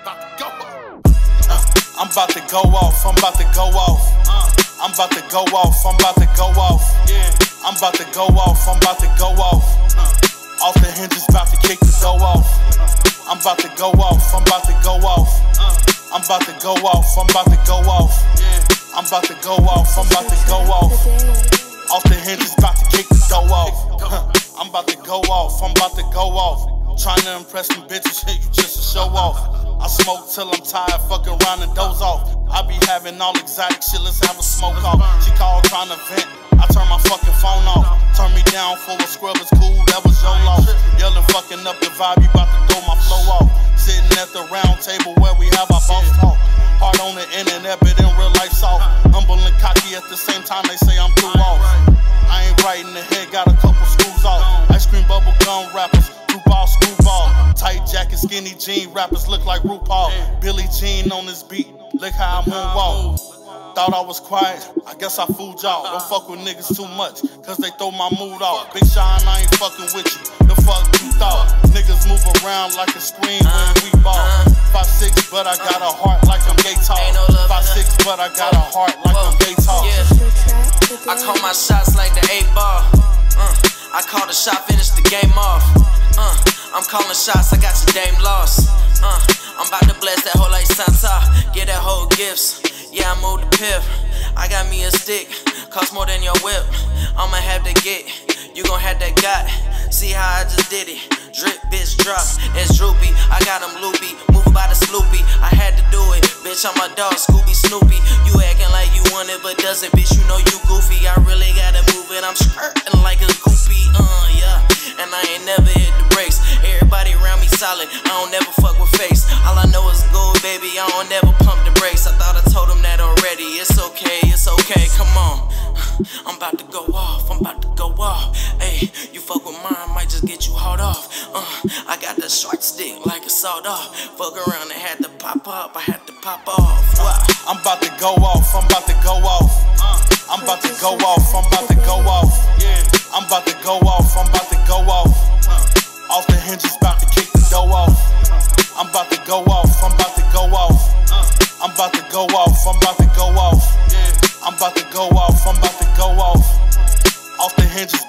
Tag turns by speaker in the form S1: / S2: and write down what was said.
S1: I'm about to go off, I'm about to go off. I'm about to go off, I'm about to go off. I'm about to go off, I'm about to go off. Off the hinges, about to kick the dough off. I'm about to go off, I'm about to go off. I'm about to go off, I'm about to go off. I'm about to go off, I'm about to go off. Off the hinges, about to kick the dough off. I'm about to go off, I'm about to go off. Trying to impress them bitches, you just a show off. I smoke till I'm tired, fuck around and doze off. I be having all exotic shit, let's have a smoke off. She called trying to vent, I turn my fucking phone off. Turn me down for a scrub, scrubbers, cool, that was your loss. Yelling fucking up the vibe, you bout to throw my flow off. Sitting at the round table where we have our boss talk. Hard on the internet, but in real life soft. Humble and cocky at the same time, they say I'm too off. I ain't right in the head, got a couple screws off. Ice cream bubble gum rappers, blue ball, screwball. Tight jacket, skinny jean rappers look like RuPaul. Billie Jean on this beat, look how I moonwalk. Thought I was quiet, I guess I fooled y'all. Don't fuck with niggas too much, cause they throw my mood off. Big Sean, I ain't fucking with you. The fuck you thought? Niggas move around like a screen when we ball. Five six, but I got a heart like I'm gay tall. Five six, but I got a heart like I'm gay tall.
S2: I call my shots like the eight ball. Uh, I call the shot, finish the game off. I'm calling shots, I got your dame lost. Uh, I'm about to bless that whole like Santa. Get that whole gifts. Yeah, I moved the piff. I got me a stick, cost more than your whip. I'ma have to get, you gon' have that got. See how I just did it. Drip, bitch, drop. It's droopy. I got him loopy. Moving by the sloopy. I had to do it. Bitch, I'm a dog, Scooby Snoopy. You acting like you want it, but doesn't. Bitch, you know you goofy. I really gotta move it. I'm skirting solid. I don't never fuck with face. All I know is gold, baby. I don't never pump the brakes. I thought I told them that already. It's okay, it's okay. Come on. I'm about to go off. I'm about to go off. Hey, you fuck with mine, might just get you hauled off. Uh, I got the short stick like a sawed off. Fuck around and had to pop up. I had to pop off. Wow.
S1: I'm about to go off. I'm about to go off. I'm about to go off. I'm about to go off. I'm about to go off. Off. Uh. I'm about to go off. I'm about to go off. I'm about to go off. I'm about to go off. I'm about to go off. Off the hinges,